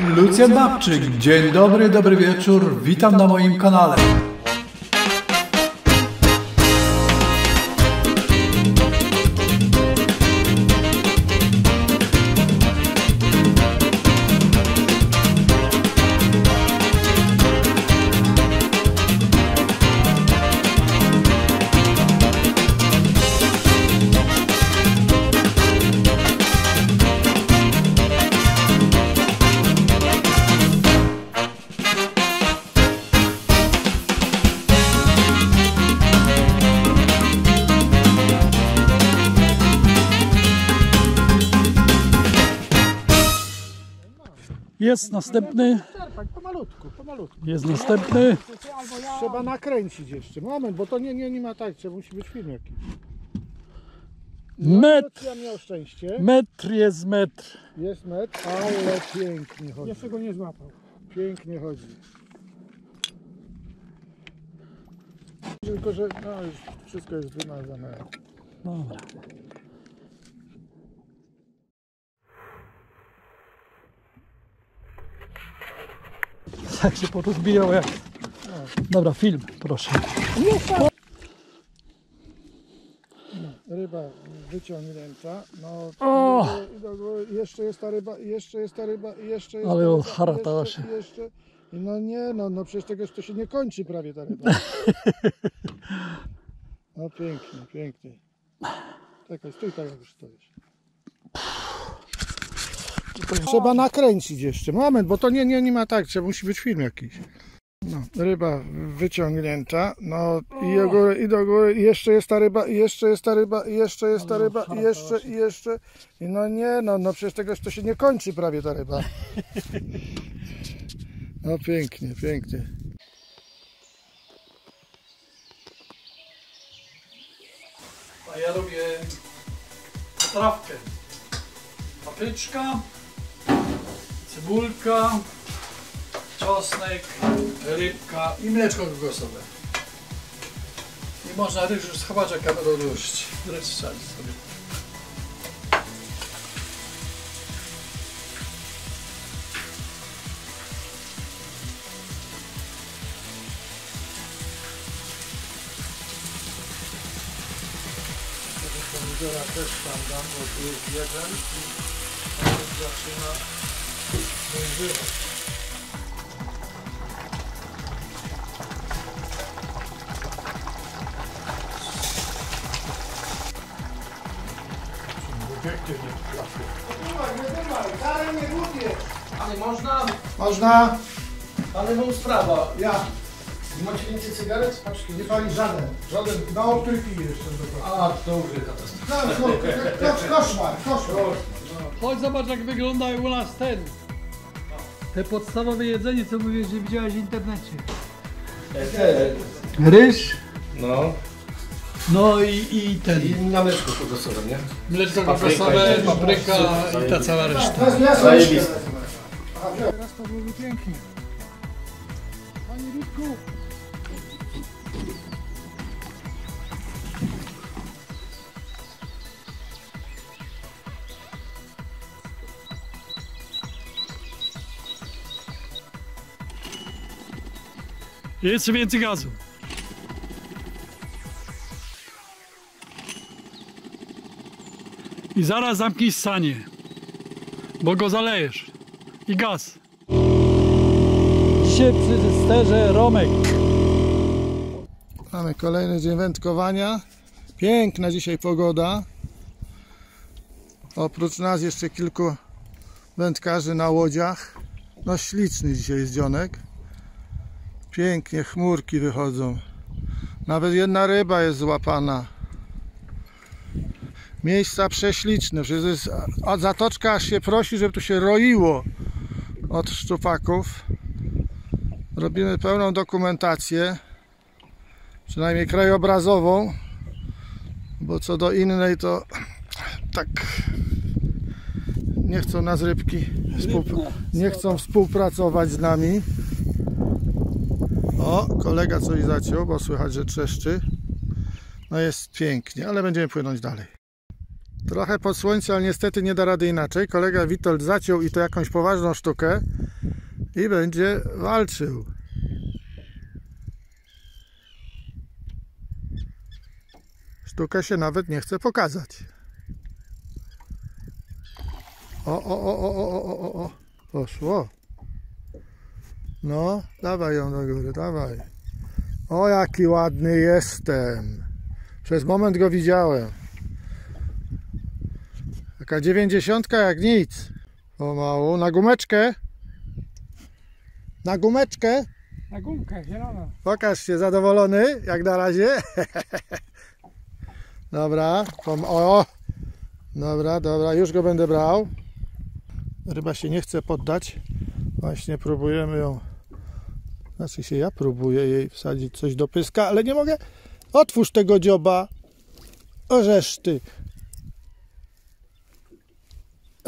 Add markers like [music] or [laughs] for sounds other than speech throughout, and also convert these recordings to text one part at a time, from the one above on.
Lucjan Babczyk, dzień dobry, dobry wieczór, witam na moim kanale. Jest następny, pomalutku, pomalutku. jest następny. Trzeba nakręcić jeszcze. Moment, bo to nie, nie, nie ma tak, musi być film jakiś. Metr, Ja miał szczęście. metr jest metr. Jest metr, ale pięknie chodzi. Jeszcze go nie złapał. Pięknie chodzi. Tylko, że no już wszystko jest wymazane. Dobra. Tak się porozbijał jak... Dobra, film, proszę. Ryba wyciągnięta. No, O! i do góry. jeszcze jest ta ryba, jeszcze jest ta ryba, jeszcze jest Ale ta ryba, odharatała jeszcze, jeszcze. No nie, no, no przecież tego to się nie kończy prawie ta ryba. [laughs] No pięknie, pięknie. Czekaj, stój tak jak już stoisz. Trzeba nakręcić jeszcze. Moment, bo to nie, nie, nie ma tak, trzeba musi być film jakiś. No, ryba wyciągnięta, no i, do góry, i do góry, i jeszcze jest ta ryba, i jeszcze jest ta ryba, i jeszcze jest ta ryba, i jeszcze, i jeszcze. I no nie, no, no przecież tego to się nie kończy prawie ta ryba. [laughs] No pięknie, pięknie. A ja robię trawkę. Papryczka, cebulka, czosnek, rybka i mleczko kokosowe. I można ryż już schować, jak kamerę ruszyć. Ryczczać sobie. Pomidora też tam dam, bo tu jest jeden i on już zaczyna dojrzewać. Ale można, Można? ale mam sprawa. Ja. Nie macie więcej cygaret? Patrzcie, Nie pali żaden. Żaden. No, który pije jeszcze do A, to już jest katastrofa. No, ko- ko- koszmar, koszmar. Chodź zobacz jak wygląda u nas ten. Te podstawowe jedzenie, co mówisz, że widziałeś w internecie. Ryż, No. no i, i ten. I na mleczku kokosowe, nie? Mleczko Papryka kokosowe, i- papryka i ta cała reszta. Sobie Zajebiste. Teraz to byłoby pięknie. Panie Witku. Jeszcze więcej gazu. I zaraz zamknij sanie, bo go zalejesz. I gaz. Dzisiaj przy sterze Romek. Mamy kolejny dzień wędkowania. Piękna dzisiaj pogoda. Oprócz nas jeszcze kilku wędkarzy na łodziach. No śliczny dzisiaj jest dzionek. Pięknie chmurki wychodzą. Nawet jedna ryba jest złapana. Miejsca prześliczne. Przecież jest, a zatoczka aż się prosi, żeby tu się roiło od szczupaków. Robimy pełną dokumentację przynajmniej krajobrazową, bo co do innej to tak nie chcą nas rybki nie chcą współpracować z nami. O, kolega coś zaciął, bo słychać, że trzeszczy. No jest pięknie, ale będziemy płynąć dalej. Trochę pod słońce, ale niestety nie da rady inaczej. Kolega Witold zaciął i to jakąś poważną sztukę i będzie walczył. Sztuka się nawet nie chce pokazać. O, o, o, o, o, o, o, o. Poszło. No, dawaj ją do góry, dawaj. O, jaki ładny jestem. Przez moment go widziałem. Taka dziewięćdziesiątka jak nic. Pomału, na gumeczkę. Na gumeczkę. Na gumkę, zielona. Pokaż się zadowolony, jak na razie. [laughs] Dobra, pom- o, dobra, dobra, już go będę brał. Ryba się nie chce poddać. Właśnie próbujemy ją. Znaczy się ja próbuję jej wsadzić coś do pyska, ale nie mogę. Otwórz tego dzioba. Orzesz ty.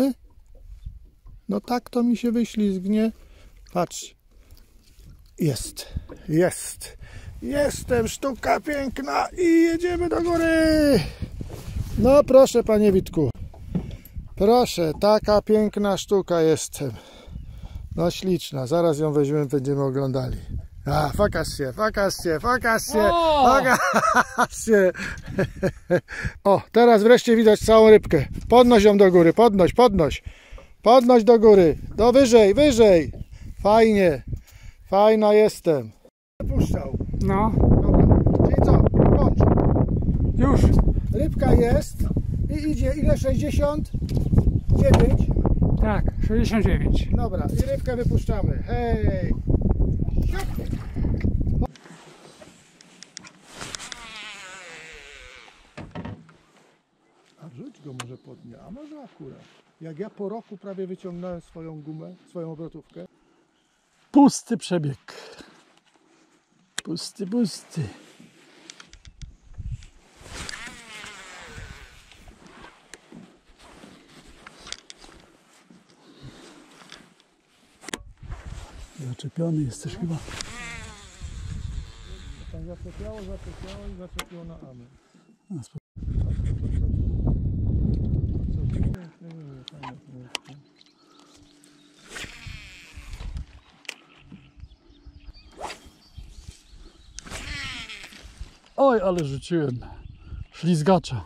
Y? No tak to mi się wyślizgnie. Patrz. Jest, jest. Jestem, sztuka piękna i jedziemy do góry. No proszę, panie Witku. Proszę, taka piękna sztuka jestem. No śliczna, zaraz ją weźmiemy, będziemy oglądali. A, pokaż się, pokaż się, pokaż się, pokaż się. [laughs] O, teraz wreszcie widać całą rybkę. Podnoś ją do góry, podnoś, podnoś. Podnoś do góry, do wyżej, wyżej. Fajnie, fajna jestem. Puszczał. No, Dobra, czyli co? Bądź. już. Rybka jest i idzie, ile? 69? Tak, 69. Dobra, i rybkę wypuszczamy. Hej! A rzuć go może pod mnie, a może akurat. Jak ja po roku prawie wyciągnąłem swoją gumę, swoją obrotówkę. Pusty przebieg. Pusty, pusty. Zaczepiony jesteś chyba. Tam zaczepiało, zaczepiało i zaczepiło na. A, spo-. Oj, ale rzuciłem. Ślizgacza.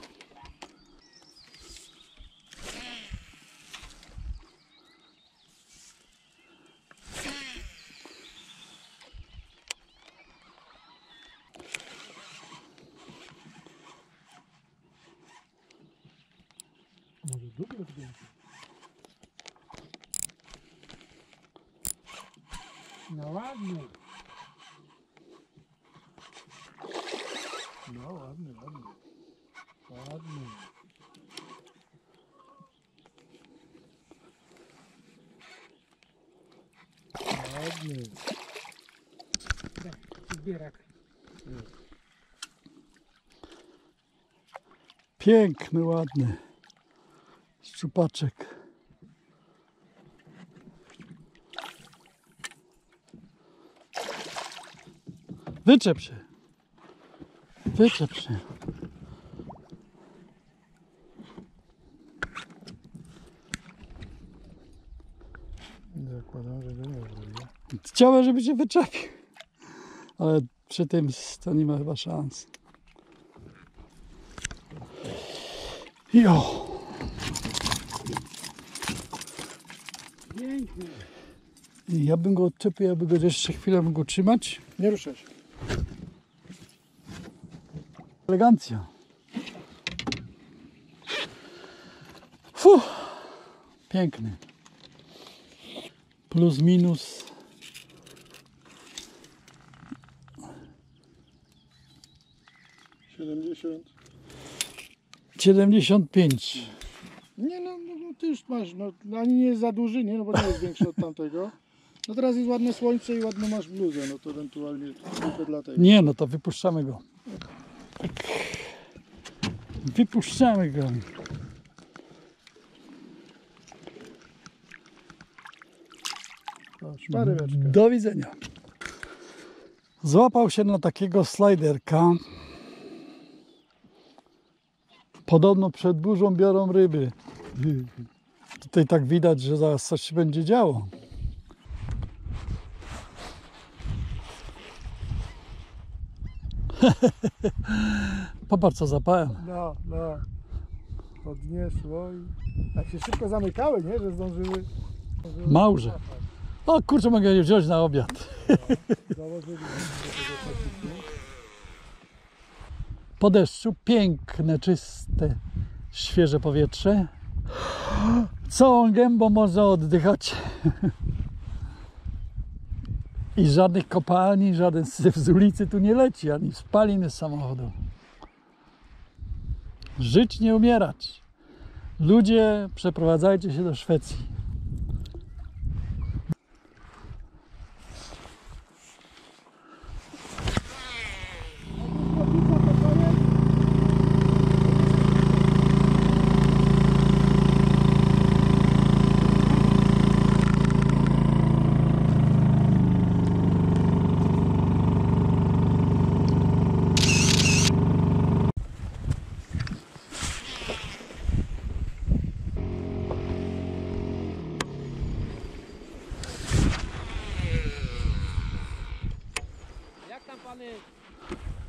No ładnie. No ładny, ładny. Ładny. Ładny. Zbierak. Piękny, ładny. Szczupaczek. Wyczep się. Wyczep się. Zakładam, że go nie zrobię. Chciałem, żeby się wyczepił. Ale przy tym to nie ma chyba szans. Jo. Pięknie. Ja bym go odczepił, aby go jeszcze chwilę mógł trzymać. Nie ruszaj się. Elegancja. Fuh. Piękny. Plus minus. Siedemdziesiąt. 75. Nie no, no, no ty już masz, no ani nie jest za duży, nie, no bo nie jest większy od tamtego. No teraz jest ładne słońce i ładną masz bluzę, no to ewentualnie tylko dlatego. Nie, no to wypuszczamy go. Wypuszczamy go. O, szparyweczka. Do widzenia. Złapał się na takiego sliderka. Podobno przed burzą biorą ryby. Tutaj tak widać, że zaraz coś się będzie działo. Popatrz co zapałem. No, no. Podniosło i tak się szybko zamykały, nie? Że zdążyły. zdążyły Małże. O kurczę, mogę je wziąć na obiad. Założyli pakitu. Po deszczu piękne, czyste, świeże powietrze. Całą gębą można oddychać. I żadnych kopalni, żaden syf z ulicy tu nie leci, ani spaliny z samochodu. Żyć nie umierać. Ludzie, przeprowadzajcie się do Szwecji.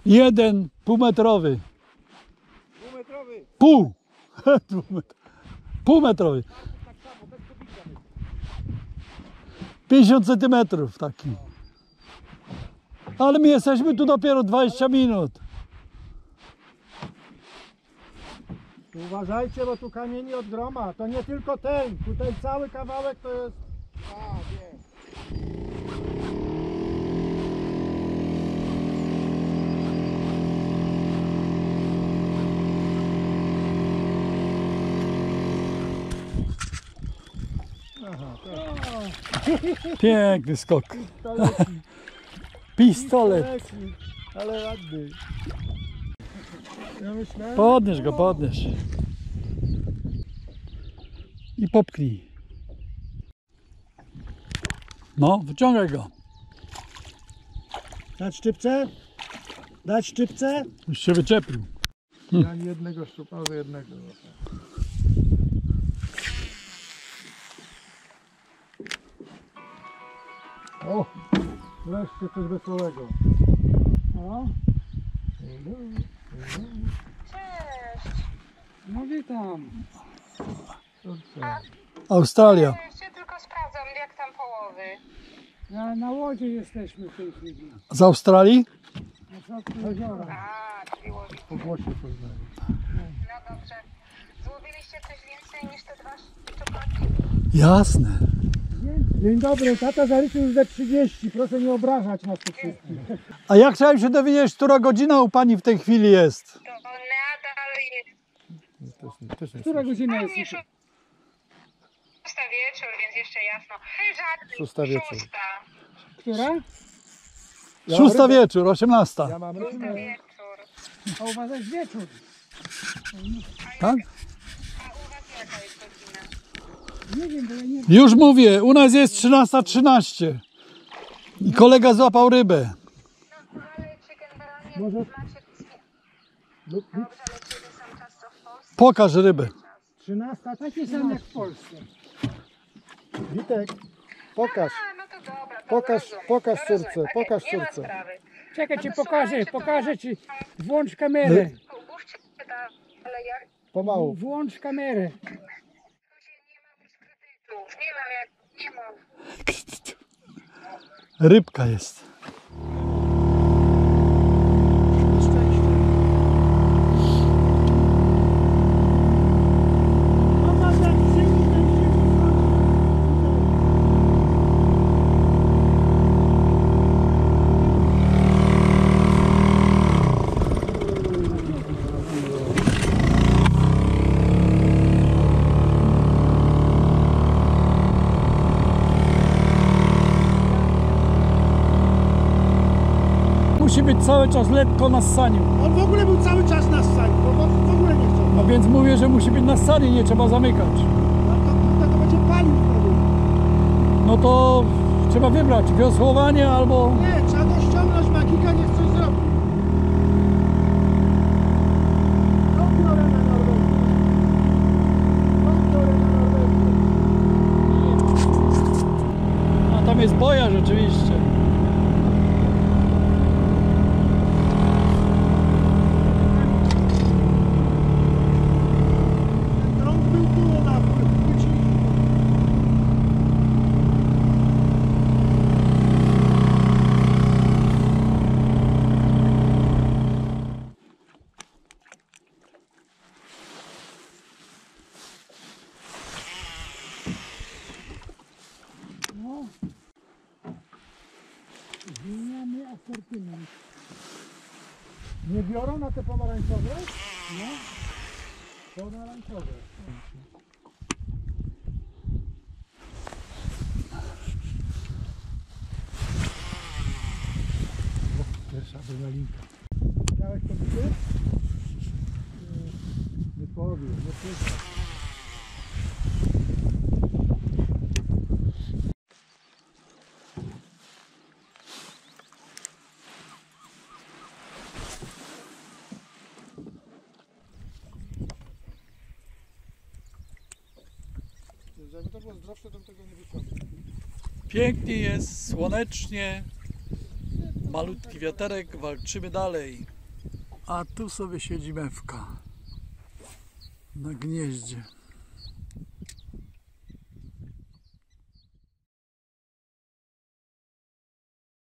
Jeden półmetrowy. Półmetrowy. Pół. [laughs] Półmet- Półmetrowy. 50 centymetrów taki. Ale my jesteśmy tu dopiero 20 minut. Uważajcie, bo tu kamieni od groma. To nie tylko ten. Tutaj cały kawałek to jest. A. Aha. Piękny skok. Pistolet. leci, ale ładny. Ja myślałem, Podnieś go, podnieś. I popchnij. No, wyciągaj go. Dać szczypce? Dać szczypce? Już się wyczepił. Ja ani jednego szczupa, jednego. O! Wreszcie coś wesołego. O, no witam. Kurczę. Australia. Jeszcze tylko sprawdzam, jak tam połowy. Na, na łodzie jesteśmy w tej chwili. Z Australii? Na środku jeziora. A, czyli. Po głosie poznaję. No dobrze. Złowiliście coś więcej niż te dwa szczupaki? Jasne. Dzień dobry, tata zaliczył już ze 30. Proszę nie obrażać nas tu wszystkich. A ja chciałem się dowiedzieć, która godzina u pani w tej chwili jest. To nadal jest Która godzina jest? szósta wieczór, więc jeszcze jasno. Żadnych. Szósta wieczór. Szósta. Która? Ja Szósta rybę- wieczór, osiemnasta. Ja mam Szósta rybę. wieczór. A u was jest wieczór. Tak? A u was jaka jest godzina? Nie wiem, bo ja nie Już mówię, u nas jest 13.13. I kolega złapał rybę. No, ale czy generalnie Może- macie... Dobrze, ale czy ten sam czas co w Polsce? Pokaż rybę. 13, taki sam jak w Polsce. Witek, pokaż. A, no to dobra. To Pokaż- rozumiem, pokaż to córce, rozumiem. pokaż nie ma córce. sprawy. Czekaj, No ci to pokażę, słuchajcie, to- pokażę ci. Włącz kamerę. Mówcie ale ja Pomału. Włącz kamerę. Nie mam jak... Nie mów. Rybka jest. musi być cały czas lekko na ssaniu. On w ogóle był cały czas na ssaniu, bo w ogóle nie chciał. No więc mówię, że musi być na ssaniu, nie trzeba zamykać. No to, to, to będzie palił problem. No to trzeba wybrać wiosłowanie albo... Nie, trzeba go ściągnąć, magika nie chce zrobić. No, no, A tam jest boja rzeczywiście. Asortyment. Nie biorą na te pomarańczowe? No. Pomarańczowe. O, Pierwsza adrenalinka. Widziałeś to buty? Nie, powiem, nie pytam. Jakby to było zdrowsze, to bym tego nie wyciągnął. Pięknie jest, słonecznie, malutki wiaterek, walczymy dalej. A tu sobie siedzi mewka na gnieździe.